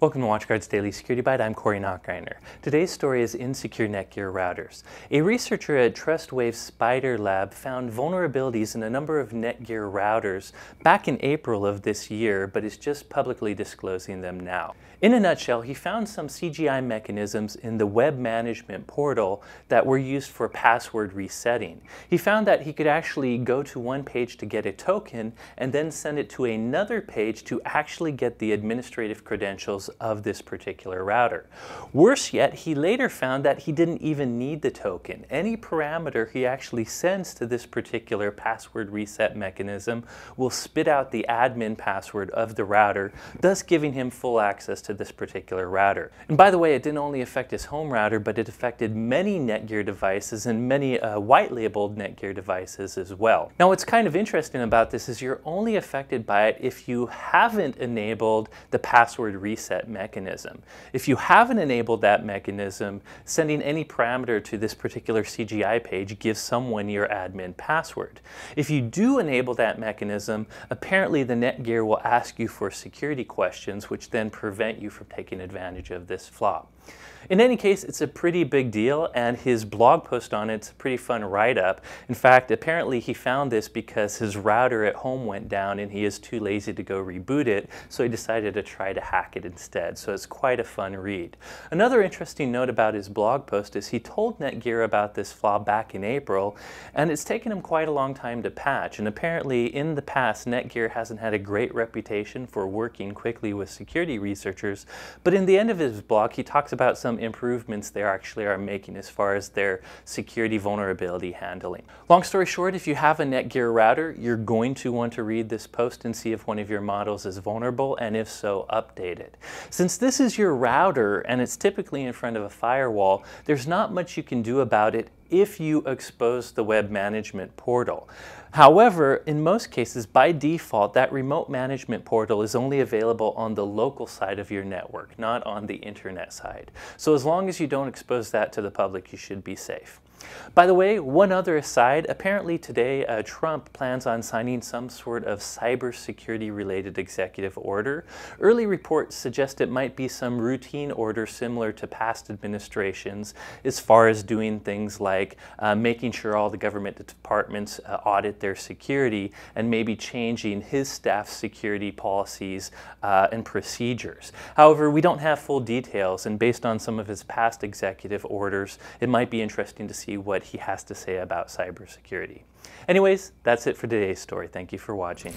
Welcome to WatchGuard's Daily Security Byte. I'm Corey Nachreiner. Today's story is Insecure Netgear Routers. A researcher at TrustWave Spider Lab found vulnerabilities in a number of Netgear routers back in April of this year, but is just publicly disclosing them now. In a nutshell, he found some CGI mechanisms in the web management portal that were used for password resetting. He found that he could actually go to one page to get a token and then send it to another page to actually get the administrative credentials of this particular router. Worse yet, he later found that he didn't even need the token. Any parameter he actually sends to this particular password reset mechanism will spit out the admin password of the router, thus giving him full access to this particular router. And by the way, it didn't only affect his home router, but it affected many Netgear devices and many uh, white labeled Netgear devices as well. Now, what's kind of interesting about this is you're only affected by it if you haven't enabled the password reset mechanism. If you haven't enabled that mechanism, sending any parameter to this particular CGI page gives someone your admin password. If you do enable that mechanism, apparently the Netgear will ask you for security questions, which then prevent you from taking advantage of this flaw. In any case, it's a pretty big deal, and his blog post on it's a pretty fun write-up. In fact, apparently he found this because his router at home went down and he is too lazy to go reboot it, so he decided to try to hack it instead. So it's quite a fun read. Another interesting note about his blog post is he told Netgear about this flaw back in April, and it's taken him quite a long time to patch. And apparently, in the past, Netgear hasn't had a great reputation for working quickly with security researchers, but in the end of his blog, he talks about some some improvements they actually are making as far as their security vulnerability handling. Long story short, if you have a Netgear router, you're going to want to read this post and see if one of your models is vulnerable, and if so, update it. Since this is your router and it's typically in front of a firewall, there's not much you can do about it if you expose the web management portal. However, in most cases, by default, that remote management portal is only available on the local side of your network, not on the internet side. So as long as you don't expose that to the public, you should be safe. By the way, one other aside, apparently today uh, Trump plans on signing some sort of cybersecurity related executive order. Early reports suggest it might be some routine order similar to past administrations as far as doing things like uh, making sure all the government departments uh, audit their security and maybe changing his staff's security policies uh, and procedures. However, we don't have full details and based on some of his past executive orders, it might be interesting to see what he has to say about cybersecurity. Anyways, that's it for today's story. Thank you for watching.